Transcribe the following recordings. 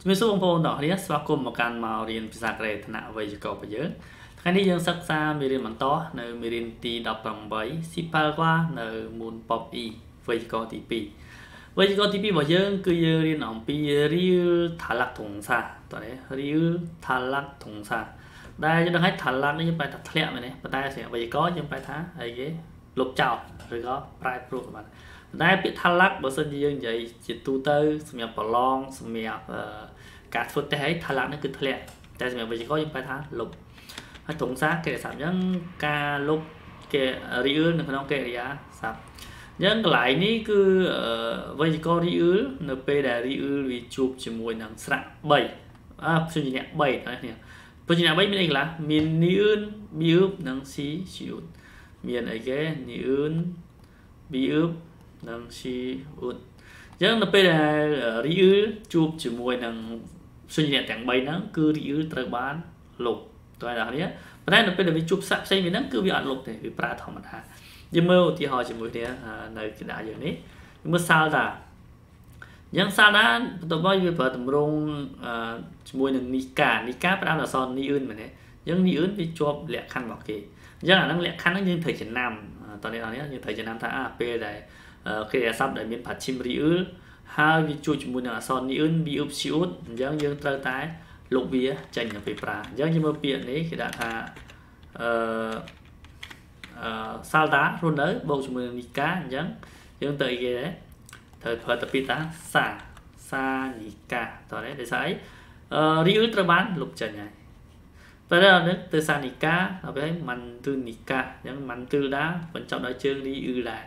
ជំរាបសួរបងប្អូនទាំងអស់គ្នាស្វាគមន៍មកកាន់មករៀនភាសាកូរ៉េថ្នាក់វេយ្យាករណ៍របស់យើងថ្ងៃនេះយើងសិក្សាមេរៀនបន្តនៅមេរៀនទី18 Sipalwa នៅ Moon Pop E វេយ្យាករណ៍ទី2វេយ្យាករណ៍ទី2របស់យើងគឺយើងរៀនអំពី real thalak thongsa តើ real thalak thongsa ដែលយើងដឹងឲ្យ thalak នេះយើងបែរថាធ្លាក់មែនទេប៉ុន្តែសម្រាប់វេយ្យាករណ៍យើងបែរថាអីគេលុបចោលឬក៏ប្រែប្រួលបាន តែពាក្យថាឡាក់បើសិនជាយើងនិយាយជាទូទៅសម្រាប់ប្រឡងសម្រាប់ការធ្វើតេស្តឲ្យថាឡាក់នេះគឺធ្លាក់តែសម្រាប់វិជ្ជាករយើងបែរថាលុបហើយត្រង់សាគេសាប់អញ្ចឹងការលុបគេរីអ៊ឺលនៅក្នុងកិរិយាសព្ទអញ្ចឹងកន្លែងនេះគឺវិជ្ជាកររីអ៊ឺលនៅពេលដែលរីអ៊ឺលវាជួបជាមួយនឹងស្រៈ3អើព្យញ្ជនៈ3តើនេះព្យញ្ជនៈ3មានអីខ្លះមាននីអ៊ឺនប៊ីអ៊ឺបនិងស៊ីស៊ីអ៊ូនមានអីគេនីអ៊ឺនប៊ីអ៊ឺប និងស៊ីអ៊ុតអញ្ចឹងនៅពេលដែលរីអ៊ឺជួបជាមួយនឹងសញ្ញាទាំង3ហ្នឹងគឺរីអ៊ឺត្រូវបានលុបតើអ្នកគ្នាប៉ុន្តែនៅពេលដែលវាជួបសាក់ផ្សេងវាហ្នឹងគឺវាអត់លុបទេវាប្រើធម្មតាយើងមើលឧទាហរណ៍ជាមួយគ្នានៅគណៈយើងនេះមើលសាល់តាយ៉ាងសាដាបន្ទាប់មកវាប្រើតម្រងជាមួយនឹងនីកានីកាផ្ដើមអក្សរនីអ៊ឿនមែនទេអញ្ចឹងនីអ៊ឿនវាជាប់លក្ខខណ្ឌរបស់គេអញ្ចឹងអាហ្នឹងលក្ខខណ្ឌហ្នឹងយើងត្រូវចំណាំតើនេះយើងត្រូវចំណាំថាអាពេលដែល គ្រាអាស័ព្ទដែលមានផាឈីមរីអ៊ឺលហើយវាជួយជាមួយនឹងអក្សរនីអ៊ឺនវីអ៊ុបស៊ីអ៊ូតអញ្ចឹងយើងត្រូវតែលុបវាចេញទៅពេលប្រើអញ្ចឹងយើងមើលពាក្យនេះគេដាក់ថាអឺអឺសាល់តារស់នៅបូកជាមួយនឹងនីកាអញ្ចឹងយើងទៅអីគេដែរត្រូវប្រើទៅពីតាសាសានីកាតើនេះដោយសារអីអឺរីអ៊ឺត្រូវបានលុបចេញហើយតែដល់នេះទៅសានីកាដល់ពេលម៉ាន់ទឺនីកាអញ្ចឹងម៉ាន់ទឺដាបញ្ចប់ដោយជើងរីអ៊ឺដែរ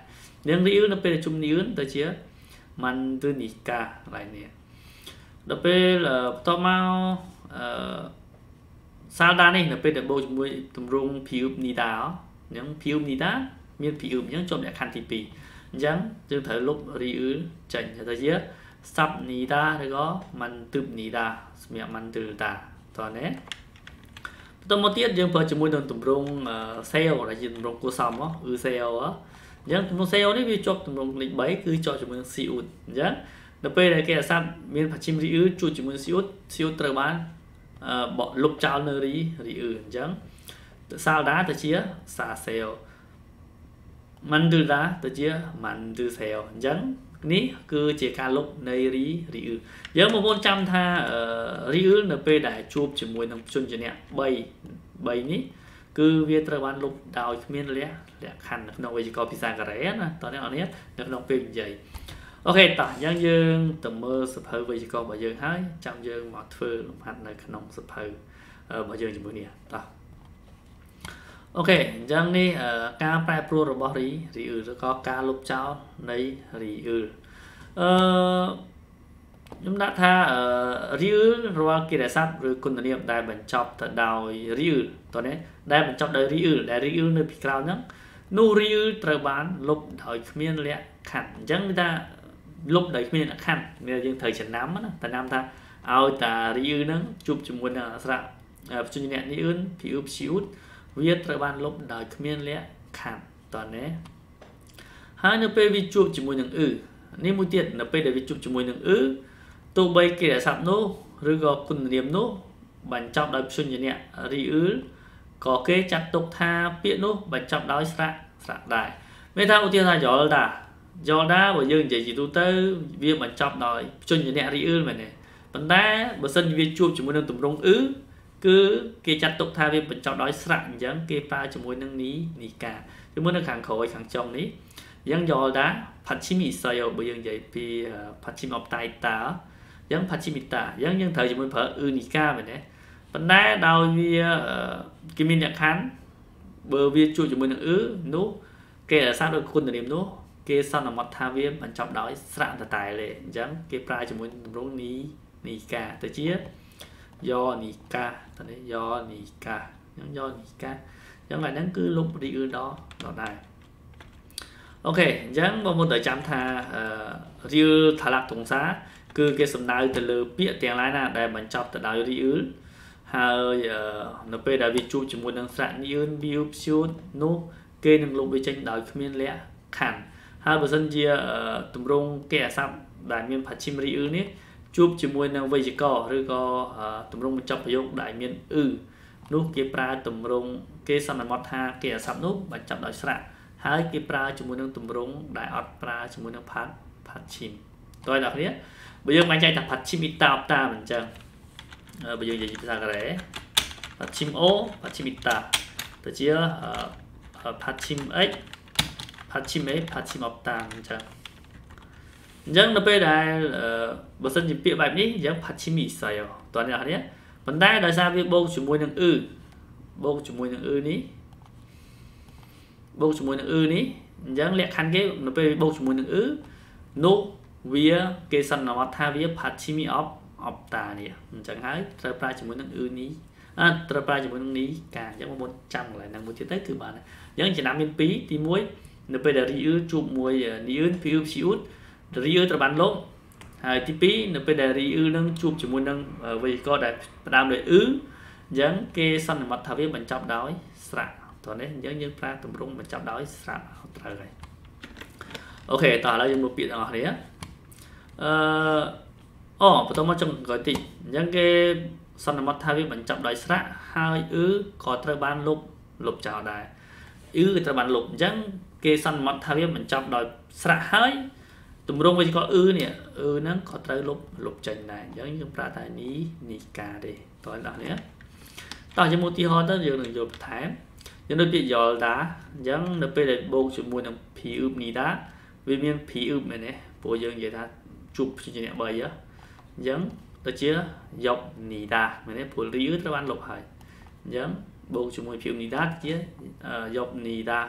នាងរីអ៊ឺនៅពេលជុំនឿនទៅជាម៉ាន់ទឺនីកាកន្លែងនេះដល់ពេលបន្ទាប់មកអឺសាលដានេះនៅពេលដែលបូកជាមួយទម្រង់ភីវនីដាអញ្ចឹងភីវនីដាមានភីវអញ្ចឹងជាប់លក្ខខណ្ឌទី2អញ្ចឹងយើងត្រូវលុបរីអ៊ឺចេញទៅជាសាប់នីដាឬក៏ម៉ាន់ទឺបនីដាសម្រាប់ម៉ាន់ទឺដាតើណាបន្តមកទៀតយើងប្រើជាមួយនឹងទម្រង់ sale ដែលជាទម្រង់គួរសមគឺ sale អញ្ចឹងទម្រង់ SEO នេះវាជាប់ទម្រង់លេខ3គឺជាប់ជាមួយនឹង Siut អញ្ចឹងនៅពេលដែលគេអាសាប់មានផាឈីមរីអ៊ឺជួបជាមួយ Siut Siut ត្រូវបានបកលុបចោលនៅរីរីអ៊ឺអញ្ចឹងសាលដាទៅជាសា SEO ម៉ាន់ឌឺដាទៅជាម៉ាន់ឌឺ SEO អញ្ចឹងនេះគឺជាការលុបនៃរីរីអ៊ឺយើងបងប្អូនចាំថារីអ៊ឺនៅពេលដែលជួបជាមួយនឹងជនជាអ្នក3 3នេះ គឺវាត្រូវបានលុបដោយគ្មានលក្ខលក្ខខណ្ឌនៅក្នុងវេយ្យាករណ៍ភាសាកូរ៉េណាតោះអ្នកនរនេះនៅក្នុងពេលនិយាយអូខេតោះអញ្ចឹងយើងទៅមើលសភៅវេយ្យាករណ៍របស់យើងហើយចាំយើងមកធ្វើលំហាត់នៅក្នុងសភៅរបស់យើងជាមួយនេះតោះអូខេអញ្ចឹងនេះការប្រែប្រួលរបស់រីរីអ៊ឺឬក៏ការលុបចោលនៃរីអ៊ឺអឺ ខ្ញុំដាក់ថា real រាល់កិរិយាសព្ទឬគុណនាមដែលបញ្ចប់ទៅដោយ real តោះនេះដែលបញ្ចប់ដោយ real ដែល real នៅពីក្រោយហ្នឹងនោះ real ត្រូវបានលុបដោយគ្មានលក្ខខណ្ឌអញ្ចឹងថាលុបដោយគ្មានលក្ខខណ្ឌមានយើងត្រូវចំណាំណាចំណាំថាឲ្យតា real ហ្នឹងជួបជាមួយនឹងអក្សរព្យញ្ជនៈនេះអឿនភីអ៊ូព្យូតវាត្រូវបានលុបដោយគ្មានលក្ខខណ្ឌតោះនេះហើយនៅពេលវាជួបជាមួយនឹងអ៊ឺនេះមួយទៀតនៅពេលដែលវាជួបជាមួយនឹងអ៊ឺ ទោះបីកិរិយាសព្ទនោះឬក៏គុណនាមនោះបញ្ចប់ដោយព្យញ្ជនៈរីអ៊ឺលក៏គេចាត់ទុកថាពាក្យនោះបញ្ចប់ដោយស្រៈស្រៈដែរមានថាឧទាហរណ៍ថាយល់តាយល់តាបើយើងនិយាយជាទូទៅវាបញ្ចប់ដោយព្យញ្ជនៈរីអ៊ឺលមែនទេប៉ុន្តែបើសិនជាវាជួបជាមួយនឹងទម្រង់អ៊ឺគឺគេចាត់ទុកថាវាបញ្ចប់ដោយស្រៈអញ្ចឹងគេប្រើជាមួយនឹងនីនីកាជាមួយនៅខាងក្រោយខាងចុងនេះយ៉ាងយល់តាផាត់ឈីមីស័យបើយើងនិយាយពីផាត់ឈីម អបតៃតាយ៉ាងផាជីមីតាយ៉ាងយើងត្រូវជាមួយប្រើអ៊ឺនីកាមែនទេប៉ុន្តែដោយវាគេមានលក្ខខណ្ឌបើវាជួបជាមួយនឹងអ៊ឺនោះគេអាសាដោយគុណនាមនោះគេសន្មត់ថាវាបញ្ចប់ដោយស្រៈតតែទេអញ្ចឹងគេប្រើជាមួយទម្រង់នីនីកាទៅជាយ៉នីកាទៅនេះយ៉នីកាអញ្ចឹងយ៉នីកាអញ្ចឹងឡើយហ្នឹងគឺលុបរីអ៊ឺដល់ដល់ដែរអូខេអញ្ចឹងបងប្អូនត្រូវចាំថារៀលថាឡាក់ទងសា គឺគេសំដៅទៅលើពាក្យទាំងឡាយណាដែលបញ្ចប់ទៅដោយរីអ៊ឺលហើយនៅពេលដែលវាជួបជាមួយនឹងស្រៈញឿន view pseudo នោះគេនឹងលុបវាចេញដោយគ្មានលក្ខខណ្ឌហើយបើសិនជាទម្រង់គេអាស័ព្ទដែលមានផាឈីមរីអ៊ឺនេះជួបជាមួយនឹងវេយ្យាករណ៍ឬក៏ទម្រង់បញ្ចប់ប្រយោគដែលមានអ៊ឺនោះគេប្រើទម្រង់គេសន្មតថាគេអាស័ព្ទនោះបញ្ចប់ដោយស្រៈហើយគេប្រើជាមួយនឹងទម្រង់ដែលអត់ប្រើជាមួយនឹងផាត់ផាត់ឈីមតើអ្នកគ្នា បើយើងបែងចែកថាផាត់ឈីមអ៊ីតាអបតាអញ្ចឹងបើយើងនិយាយភាសាកូរ៉េផាត់ឈីមអូផាត់ឈីមអ៊ីតាទៅជាផាត់ឈីមអិចផាត់ឈីមអេផាត់ឈីមអបតាអញ្ចឹងអញ្ចឹងនៅពេលដែលបើសិនជាពាក្យបែបនេះយើងផាត់ឈីមីស័យតើអ្នកគ្នាប៉ុន្តែដោយសារវាបូកជាមួយនឹងអ៊ឺបូកជាមួយនឹងអ៊ឺនេះបូកជាមួយនឹងអ៊ឺនេះអញ្ចឹងលក្ខខណ្ឌគេនៅពេលបូកជាមួយនឹងអ៊ឺនោះ វាគេសន្មតថាវាផាត់ឈីមីអបអបតានេះអញ្ចឹងហើយត្រូវប្រើជាមួយនឹងអ៊ឺនេះអត់ត្រូវប្រើជាមួយនឹងនេះកាអញ្ចឹងបងប្អូនចាំកន្លែងហ្នឹងមួយទៀតទៅគឺបានអញ្ចឹងចំណាំមាន2ទី1នៅពេលដែលរីអ៊ឺជួបមួយនីអ៊ឺភីអ៊ឺភីអ៊ូតរីអ៊ឺត្រូវបានលុបហើយទី2នៅពេលដែលរីអ៊ឺនឹងជួបជាមួយនឹងវេយ្យាករណ៍ដែលផ្ដើមដោយអ៊ឺអញ្ចឹងគេសន្មតថាវាបញ្ចប់ដោយស្រៈតោះនេះអញ្ចឹងយើងប្រើទម្រង់បញ្ចប់ដោយស្រៈត្រូវហើយអូខេតោះឥឡូវយើងមើលពាក្យទាំងអស់គ្នា អឺអូបន្តមកចុងក្រោយតិចអញ្ចឹងគេសន្មតថាវាបញ្ចប់ដោយស្រៈហើយអ៊ឺក៏ត្រូវបានលុបលុបចោលដែរអ៊ឺក៏ត្រូវបានលុបអញ្ចឹងគេសន្មតថាវាបញ្ចប់ដោយស្រៈហើយទម្រង់វិញក៏អ៊ឺនេះអ៊ឺហ្នឹងក៏ត្រូវលុបលុបចេញដែរអញ្ចឹងយើងប្រើតែនេះនីកាទេតើដល់នេះតោះជាមួយឧទាហរណ៍ទៅយើងនឹងយកបន្ថែមយើងដូចពាក្យយល់តាអញ្ចឹងនៅពេលដែលបូកជាមួយនឹង p អ៊ឺបនីតាវាមាន p អ៊ឺបមែនទេព្រោះយើងនិយាយថា ជួបព្យញ្ជនៈ3អញ្ចឹងទៅជាយកនីតាមែនទេព្រោះរីត្រូវបានលុបហើយអញ្ចឹងបូកជាមួយ p អ៊ឺបនីតាជាយកនីតា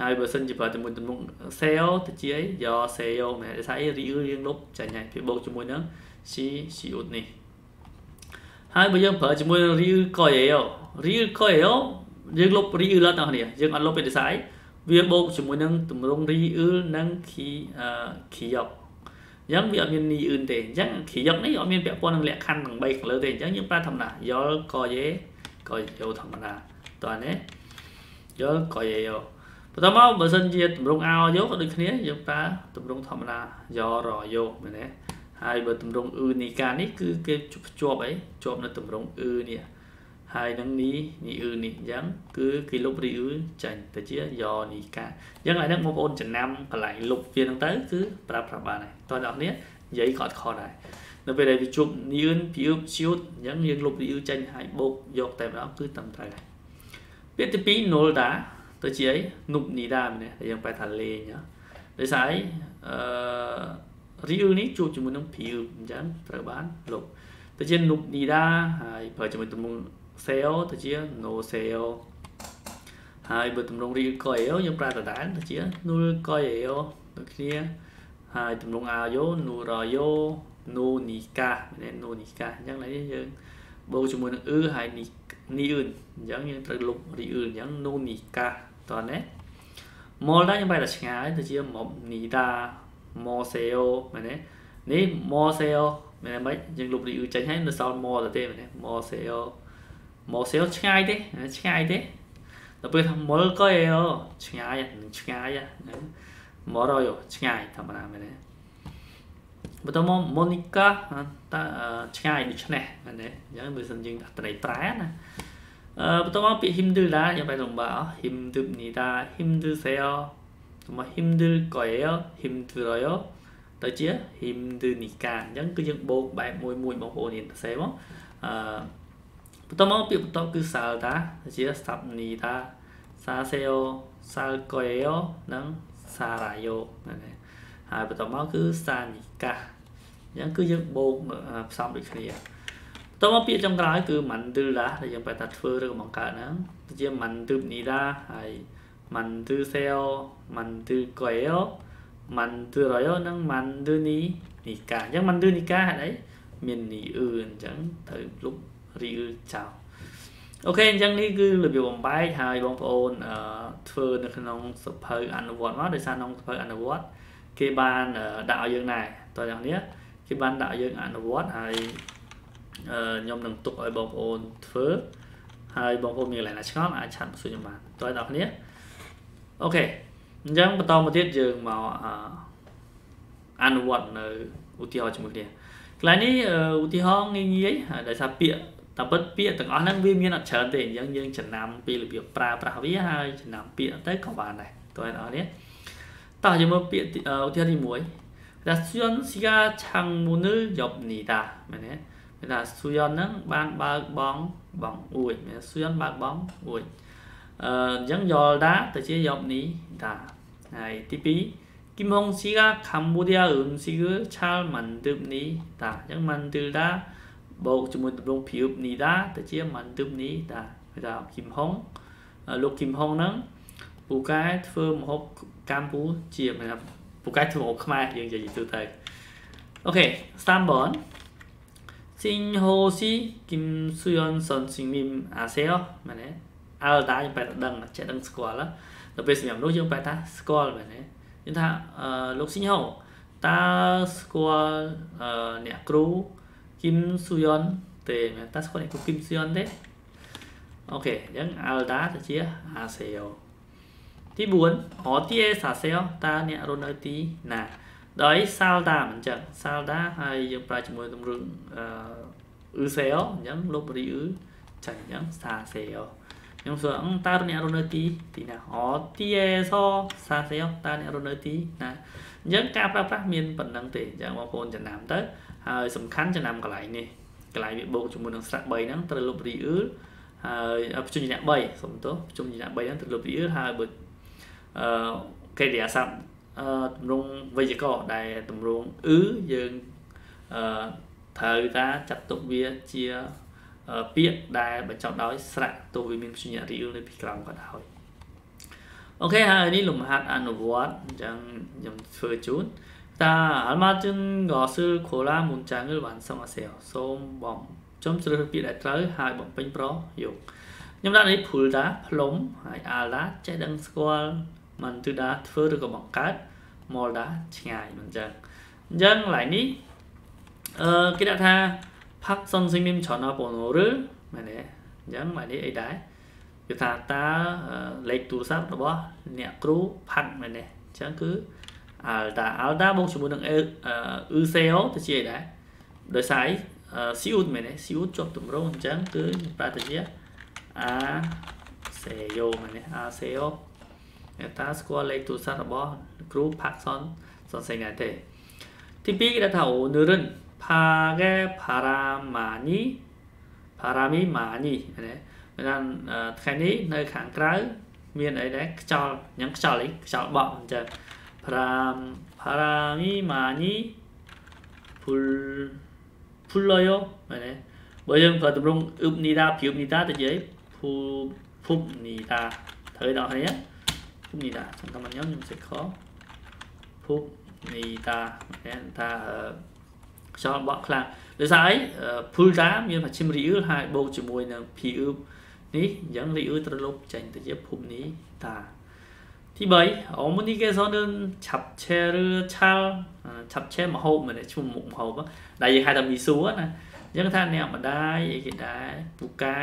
ហើយបើសិនជាប្រើជាមួយទំនុក SEO ទៅជាអីយក SEO មែនតែអីរីអ៊ឺរៀងលុបចាញ់ហើយវាបូកជាមួយនឹង C C ឧតនេះហើយបើយើងប្រើជាមួយនឹង Reel Coil Reel Coil យើងលុប Reel ឡើងដល់គ្នាយើងអត់លុបទេដោយសារអីវាបូកជាមួយនឹងទម្រង់ Reel និង Key Key យក អញ្ចឹងវាអត់មាននីអ៊ឺនទេអញ្ចឹងគ្រាយកនេះអត់មានពាក់ព័ន្ធនឹងលក្ខខណ្ឌទាំង3ខាងលើទេអញ្ចឹងយើងប្រើធម្មតាយល់កយេកយោធម្មតាតើនេះយល់កយេយោបន្តមកបើសិនជាទម្រង់អោយោក៏ដូចគ្នាយើងប្រើទម្រង់ធម្មតាយោរយោមែនទេហើយបើទម្រង់អ៊ឺនីកានេះគឺគេភ្ជាប់អីជាប់នៅទម្រង់អ៊ឺនេះ ហើយនឹងនេះនេះអ៊ឺនេះអញ្ចឹងគឺគេលុបរីអ៊ឺចាញ់ទៅជាយោនីកាអញ្ចឹងឥឡូវហ្នឹងបងប្អូនចំណាំកន្លែងលុបវាហ្នឹងទៅគឺប្រើប្រាស់បានហើយតោះអ្នកនេះនិយាយក៏អត់ខុសដែរនៅពេលដែលវាជួបនឿនភៀវឈៀតអញ្ចឹងយើងលុបរីអ៊ឺចាញ់ហើយបូកយកតែម្ដងគឺត្រឹមត្រូវហើយពាក្យទី2 null តាទៅជាអីនុបនីដាម្នេះដែលយើងបែរថាលេងដោយសារអីអឺរីអ៊ឺនេះជួបជាមួយនឹងភៀវអញ្ចឹងត្រូវបានលុបទៅជានុបនីដាហើយប្រើជាមួយទម្រង់ sale ទៅជា no sale ហើយបើទម្រង់ real coil យើងប្រើដដែលទៅជា null coil ដូចគ្នាហើយទម្រង់ ayo null royo no nika មែន no nika អញ្ចឹងឡើយយើងបូកជាមួយនឹង ư ហើយ ni អ៊ឺនអញ្ចឹងយើងត្រូវលុប re អ៊ឺនអញ្ចឹង no nika តោះណា mol ដែរយើងបែរតែឆ្ងាយទៅជា mob nida moseo មែនទេនេះ moseo មែនទេមិនយើងលុប re អ៊ឺចេញហើយនៅសល់ mol ទៅទេមែនទេ moseo មកសេលឆ្ងាយទេឆ្ងាយទេដល់ពេលថាមុលក៏អីឆ្ងាយនឹងឆ្ងាយមករយឆ្ងាយធម្មតាមែនទេបន្តមកម៉ូនីកាតើឆ្ងាយដូច្នេះមែនទេអញ្ចឹងបើសិនយើងដាក់ត្រីប្រែណាអឺបន្តមកពាក្យ himdul ដែរយ៉ាងបែបរំបា himdul នេះតា himdul seo មក himdul koel himdul royo ទៅជា himdul nika អញ្ចឹងគឺយើងបូកបែបមួយមួយបងប្អូនរៀនសរសេរមកអឺ បន្តមកពាក្យបន្តគឺ salta ជា stapnita saseo salcoeo និង sarayo ហ្នឹងហើយហើយបន្តមកគឺ sanika អញ្ចឹងគឺយើងបូកផ្សំដូចគ្នាបន្តមកពាក្យចុងក្រោយគឺ mandula ដែលយើងបែរថាធ្វើឬក៏បង្កើតហ្នឹងទៅជា mandubnida ហើយ manduseo manducoeo manduroyo និង mandunika អញ្ចឹង mandunika ហេតុអីមាននីអ៊ឺអញ្ចឹងត្រូវលុប រីអ៊ឺចោលOK អញ្ចឹងនេះគឺរបៀបបំបែកហើយបងប្អូនធ្វើនៅក្នុងសភៅអនុវត្តមកដោយសារក្នុងសភៅអនុវត្តគេបានដាក់ឲ្យយើងដែរតោះយ៉ាងនេះគេបានដាក់ឲ្យយើងអនុវត្តហើយខ្ញុំនឹងទុកឲ្យបងប្អូនធ្វើហើយបងប្អូនមានកន្លែងណាឆ្ងល់អាចឆាត់សួរខ្ញុំបានតើដល់គ្នា OK អញ្ចឹងបន្តមកទៀតយើងមកអនុវត្តនៅឧទាហរណ៍ជាមួយគ្នាអកន្លែងនេះឧទាហរណ៍ងាយងាយដោយសារពាក្យ តែពិតពាក្យទាំងអស់ហ្នឹងវាមានអត់ច្រើនទេអញ្ចឹងយើងចំណាំពីរបៀបប្រើប្រាស់វាហើយចំណាំពាក្យទៅក៏បានដែរតើអ្នកនរនេះតោះយើងមើលពាក្យឧទាហរណ៍ទី1 Rasion Sia Changmunul Yobnida មែនទេមានថាស៊ូយ៉នហ្នឹងបានបើកបងបងអួយមានស៊ូយ៉នបើកបងអួយអឺអញ្ចឹងយល់ដាទៅជាយប់នេះដាហើយទី2គីមហុងស៊ីកាកម្ពុជាអ៊ុនស៊ីគឺឆាល់មិនទឹបនេះដាអញ្ចឹងមិនទឹបដា បូកជាមួយទម្រង់ភីបនីដាទៅជាមន្ទុបនីដាគេថាគីមហុងលោកគីមហុងហ្នឹងពូកែធ្វើមហូបកម្ពុជាមែនទេពូកែធ្វើមហូបខ្មែរយើងនិយាយទូទៅអូខេស្តាមបនស៊ីងហូស៊ីគីមស៊ុយអនសុនស៊ីងមីមអាសេអូមែនទេអើតាយើងបែរដឹងចេះដឹងស្គាល់ដល់ពេលសម្រាប់នោះយើងបែរថាស្គាល់មែនទេយើងថាលោកស៊ីងហូតើស្គាល់អ្នកគ្រូ Kim Suyon ទេមែនតើស្គាល់អ្នកគ្រូ Kim Suyon ទេអូខេអញ្ចឹង Alda ទៅជា Aseo ទី4 Hotie Saseo តើអ្នករស់នៅទីណាដោយ Salda មិនចឹង Salda ហើយយើងប្រើជាមួយទម្រង់អឺ Useo អញ្ចឹងលុបរីអ៊ឺចាញ់អញ្ចឹង Saseo ខ្ញុំសួរតើអ្នករស់នៅទីទីណា Hotieso Saseo តើអ្នករស់នៅទីណាអញ្ចឹងការប្រើប្រាស់មានប៉ុណ្ណឹងទេអញ្ចឹងបងប្អូនចំណាំទៅហើយសំខាន់ចំណាំកន្លែងនេះកន្លែងវាបូកជាមួយនឹងស្រៈ3ហ្នឹងត្រូវលុបរីអ៊ឺលហើយប្រជុំជាអ្នក3សុំទោសប្រជុំជាអ្នក3ហ្នឹងត្រូវលុបរីអ៊ឺលហើយបើអឺកិរិយាសព្ទអឺទម្រង់វេយ្យាករណ៍ដែលទម្រង់អ៊ឺយើងអឺត្រូវតាចាត់ទុកវាជា ពាក្យដែលបញ្ចប់ដោយស្រៈទោះវាមានព្យញ្ញៈរៀលនៅពីក្រោមក៏ដោយអូខេហើយនេះលំហាត់អនុវត្តអញ្ចឹងខ្ញុំធ្វើជូនតាអាល់ម៉ាជិនក៏ស៊ឺខូឡាមុនចាំងលបានសុំអាសែលសូមបងខ្ញុំជ្រើសពាក្យដែលត្រូវហើយបំពេញប្រយោគខ្ញុំដាក់នេះភុលតាផ្លុំហើយអាល់តាចេះដឹងស្គាល់មិនទឺតាធ្វើឬក៏បង្កើតមលតាឆ្ងាយមិនចឹងអញ្ចឹងឡើយនេះអឺគេដាក់ថា 팍 선생님 전화번호를 만에 dân lại ní ấy đấy. Cái thà ta lấy tủ sách đó, nẹ cru, 팍 này nè, chẳng cứ alta alta បូកជាមួយនឹង useo ទៅជាអីដែរដោយសារអី siut មែនទេ siut ជាប់ទម្រង់អញ្ចឹងគឺប្រតិជា aseo មែនទេ aseo អ្នកតាស្គាល់លេខទូរស័ព្ទរបស់គ្រូផាក់សុនសុនសេងដែរទេទី2គេថាអូនឿន ផាកេផារ៉ាម៉ានីផារ៉ាមីម៉ានីណាមានថ្ងៃនេះនៅខាងក្រៅមានអីដែរខ្យល់ញ៉ាំខ្យល់អីខ្យល់បក់អញ្ចឹង ខ្យល់បក់ខ្លាំងដោយសារអី Fulda មានបច្ឆិមរីអ៊ឺលហើយបូកជាមួយនឹង PU នេះអញ្ចឹងរីអ៊ឺលត្រូវលុបចេញទៅជាភូមិនេះតាទី3 communication នឹងឆាប់ឆែឬឆាល់ឆាប់ឆែមហូបមែនឈ្មោះមុខមហូបដែលយើងហៅថាមីសួរណាអញ្ចឹងថាអ្នកម្ដាយអីគេដែរពូកែ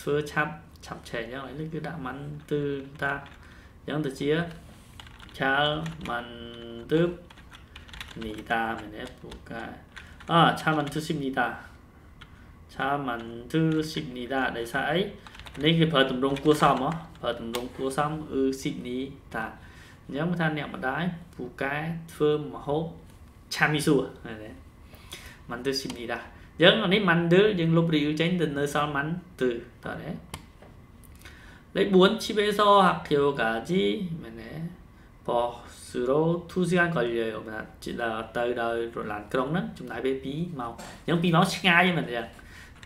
ធ្វើឆាប់ឆាប់ឆែអញ្ចឹងនេះគឺដាក់មិនទឺតាអញ្ចឹងទៅជាឆាល់មិនទឺនីតាមែនពូកែ à chal mắn tư xịp nì ta chal mắn tư xịp nì ta để sao ấy នេះគេប្រើទម្រង់គួសមហ៎ប្រើទម្រង់គួសមអឺស៊ីដនីតាអញ្ចឹងថាអ្នកម្ដាយពូកែធ្វើមហូបឆាមីស៊ូហ្នឹងមិនទៅស៊ីដនីដែរអញ្ចឹងនេះមិនឌឺយើងលុបរីវចេញទៅនៅសល់មិនទៅតើទេលេខ4 집에서 학교까지មែនទេ ប៉ុស0 2 second ក៏និយាយអូណាទៅដល់រឡានក្រុងហ្នឹងចំណាយពេល2ម៉ោងអញ្ចឹង2ម៉ោងឆ្ងាយមែនទេអ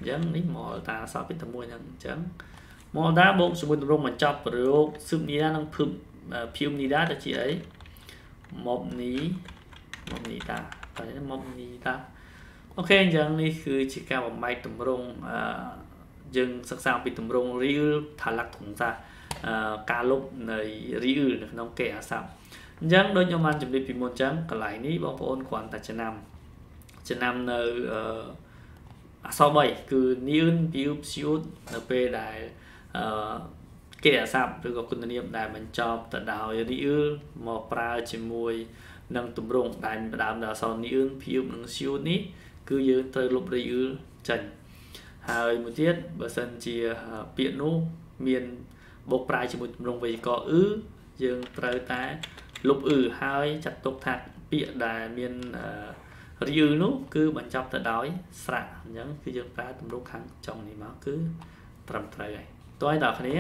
ញ្ចឹងនេះមកតាសពិតតែមួយហ្នឹងអញ្ចឹងមកតាបូកជាមួយទម្រង់បញ្ចប់ប្រយោគស៊ឹបនីដានិងភឹបភៀវនីដាទៅជាអីមកនីមកនីតាតែមកនីតាអូខេអញ្ចឹងនេះគឺជាការបំបែកទម្រង់យើងសិក្សាពីទម្រង់ real ថាលក្ខធំសាស្ត្រ ការលុបនៃ real នៅក្នុងគេអាស័ព្ទអញ្ចឹងដូចខ្ញុំបានជម្រាបពីមុនអញ្ចឹងកន្លែងនេះបងប្អូនគ្រាន់តែចំណាំចំណាំនៅអឺអក្សរ3គឺ new view shoot នៅពេលដែលអឺកិរិយាសព្ទឬក៏គុណនាមដែលបញ្ចប់ទៅដោយ real មកប្រើជាមួយនឹងទម្រង់ដែលផ្ដើមដោយអក្សរ new view និង shoot នេះគឺយើងត្រូវលុប reuse ចេញហើយមួយទៀតបើសិនជាពាក្យនោះមាន បូកប្រាយជាមួយទម្រង់វេយ្យាករណ៍អ៊ឺយើងត្រូវតែលុបអ៊ឺហើយចាត់ទុកថាពាក្យដែលមានរាវនោះគឺបញ្ចប់ទៅដោយស្រៈអញ្ចឹងគឺយើងប្រើទម្រង់ខាងចុងនេះមកគឺត្រឹមត្រូវហើយតើឲ្យដល់គ្នា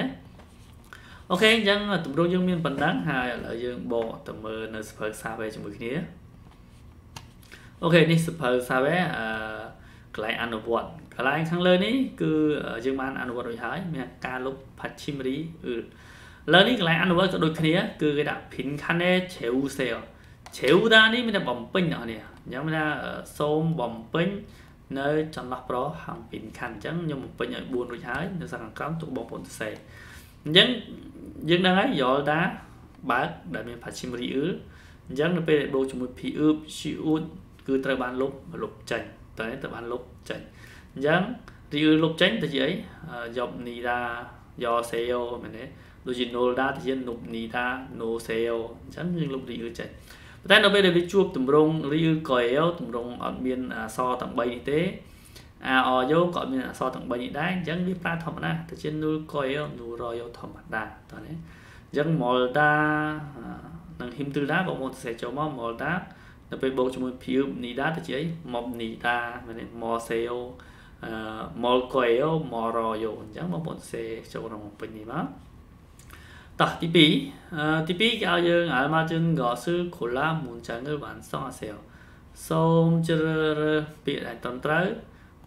អូខេអញ្ចឹងទម្រង់យើងមានប៉ុណ្ណឹងហើយឥឡូវយើងបកទៅមើលនៅសភៅសាវេជាមួយគ្នាអូខេនេះសភៅសាវេអឺកន្លែងអនុវត្ត កន្លែងខាងលើនេះគឺយើងបានអនុវត្តរួចហើយមានការលុប Pachimri អឺលើនេះកន្លែងអនុវត្តក៏ដូចគ្នា គឺគេដាក់ pin khane cheuseo ជ្រាវដានេះមានតែបំពេញអ្នកនេះអញ្ចឹងមានថាសូមបំពេញនៅចន្លោះប្រហាំពីខណ្ឌអញ្ចឹងខ្ញុំបំពេញឲ្យ4រួចហើយនៅសាខាងក្រោមទុកបងប្អូនសរសេរអញ្ចឹងយើងដឹងហើយយល់តាបើកដែលមានផាឈីមរីអ៊ឺអញ្ចឹងនៅពេលដែលបូកជាមួយ p អ៊ឺស៊ីអ៊ូតគឺត្រូវបានលុបលុបចេញតើត្រូវបានលុបចេញ អញ្ចឹងរីអ៊ឺលុបចេញទៅជាអីយកនីដាយកសេអូមែនទេដូចជា null ដាទៅជា null នីដា no seo អញ្ចឹងយើងលុបរីអ៊ឺចេញតែនៅពេលដែលវាជួបតម្រង real coil តម្រងអត់មានអក្សរទាំង3នេះទេ AR យោក៏អត់មានអក្សរទាំង3នេះដែរអញ្ចឹងវាប្រើធម្មតាទៅជា null coil null royal ធម្មតាតើនេះអញ្ចឹង molda និង him tilda បងប្អូនសរសេរចូលមក molda ទៅពេលបូកជាមួយ pube nida ទៅជាអី mob nida មែនទេ morseo អឺ mol coil moroyo អញ្ចឹងបងប្អូនសរសេរចូលក្នុងពេញនេះមកតោះទី2ទី2គេឲ្យយើងឲ្យមកយើងក៏សឺខូឡាមុនចាំងបានសងអាសេសូមជ្រើសរើសពាក្យដែលត្រឹមត្រូវ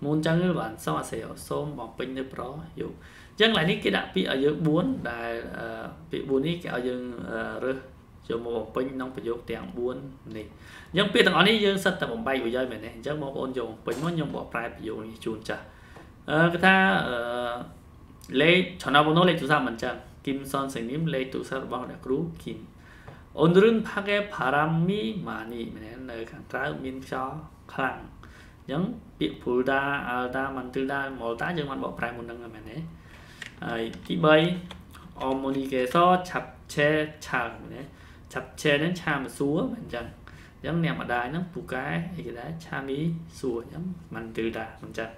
មុនចាំងបានសងអាសេសូមបំពេញនៅប្រយោគអញ្ចឹងឡើយនេះគេដាក់ពាក្យឲ្យយើង4ដែលពាក្យ4នេះគេឲ្យយើងរើស ចូលមកបំពេញក្នុងប្រយោគទាំង4នេះអញ្ចឹងពាក្យទាំងអស់នេះយើងសិតតែបំបីប្រយោជន៍មែនទេអញ្ចឹងបងប្អូនយកបំពេញមកខ្ញុំបកប្រែប្រយោគនេះជូនចាស់អឺគេថាអឺលេខឆានបូណូលេខទូរស័ព្ទមិនចឹងគីមសុនសេនីមលេខទូរស័ព្ទរបស់អ្នកគ្រូគីមអូនរឿនផាកេផារ៉ាមីម៉ានីមែននៅខាងក្រៅមានខ្យល់ខ្លាំងអញ្ចឹងពាក្យ Fulda Alda Mantilda Molta យើងបានបកប្រែមុនហ្នឹងមែនទេហើយទី3 Omonigeso Chapche Chang មែនទេ 잡채 ហ្នឹងឆាមសួរមែនអញ្ចឹងអញ្ចឹងអ្នកម្ដាយហ្នឹងពូកែអីគេដែរឆាមីសួរអញ្ចឹង mantilda មិនចឹង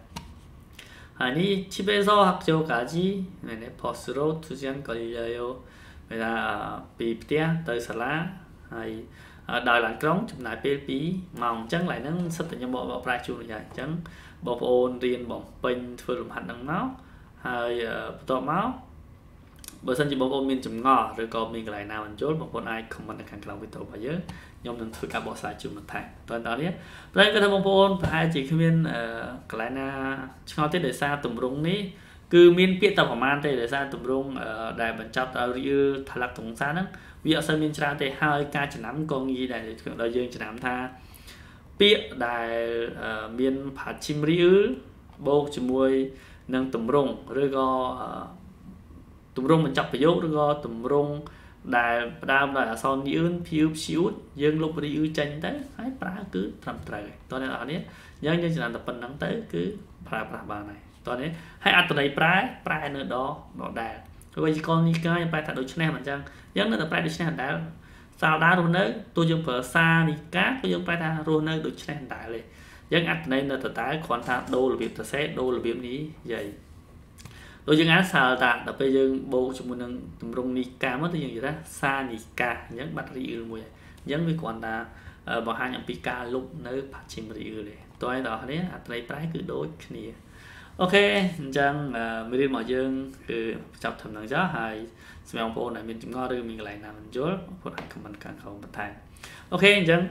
아니 집에서 학교까지 네네 버스로 2시간 걸려요. 왜냐 비비야 tới Sala ហើយដោយឡានក្រុងចំណាយពេល2ម៉ោងអញ្ចឹងឡើយហ្នឹងសិតតែខ្ញុំបកបកប្រាស់ជូនយ៉ាងអញ្ចឹងបងប្អូនរៀនបំពេញធ្វើលំហាត់ហ្នឹងមកហើយបន្ទាប់មក បើសិនជាបងប្អូនមានចម្ងល់ឬក៏មានកន្លែងណាមិនយល់បងប្អូនអាច comment នៅខាងក្រោមវីដេអូរបស់យើងខ្ញុំនឹងធ្វើការបកស្រាយជូនបន្ថែមតើតើនេះតែគាត់ថាបងប្អូនប្រហែលជាគ្មានកន្លែងណាឆ្ងល់ទេដោយសារទម្រង់នេះគឺមានពាក្យតែប្រហែលទេដោយសារទម្រង់ដែលបញ្ចប់ដោយរៀលថលក្ខទង្សាហ្នឹងវាអត់សូវមានច្រើនទេហើយការចំណាំក៏ងាយដែរដល់យើងចំណាំថាពាក្យដែលមានផាឈីមរៀលបូកជាមួយនឹងទម្រង់ឬក៏ ទម្រង់បញ្ចប់ប្រយោគឬក៏ទម្រង់ដែលផ្ដើមដោយអក្សរញឿនភៀវព្យូតយើងលុបរីយឺចេញទៅហើយប្រើគឺត្រឹមត្រូវហើយតោះអ្នកនរនេះយើងយើងចំណានតែប៉ុណ្្នឹងទៅគឺប្រើប្រាស់បានហើយតោះនេះហើយអត្តន័យប្រែប្រែនៅដដដែលព្រោះជាកលនីកាយប្រែថាដូចនេះមិនអញ្ចឹងយើងនៅតែប្រែដូចនេះដដែលសាលដារស់នៅទោះយើងប្រើសានីកាក៏យើងប្រែថារស់នៅដូចនេះដដែលទេយើងអត្តន័យនៅដដែលគ្រាន់ថាដូររបៀបសរសេរដូររបៀបនេះយាយ ដូចយើងអានសាលតាដល់ពេលយើងបូកជាមួយនឹងទម្រង់នីកាមកទៅយើងនិយាយថាសានីកាអញ្ចឹងបាត់រីអ៊ឺលមួយអញ្ចឹងវាគ្រាន់តែបង្ហាញអំពីការលុបនៅផាឈីមរីអ៊ឺលទេតើអ្នកនរគ្នាអត្រីប្រែគឺដូចគ្នាអូខេអញ្ចឹងមេរៀនរបស់យើងគឺចាប់ត្រឹមហ្នឹងចុះហើយសម្រាប់បងប្អូនដែលមានចម្ងល់ឬមានកន្លែងណាមិនយល់បងប្អូនអាច comment ខាងក្រោមបន្ថែមអូខេអញ្ចឹង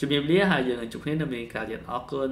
ជំរាបលាហើយយើងនឹងជួបគ្នានៅមេរៀនក្រោយទៀតអរគុណ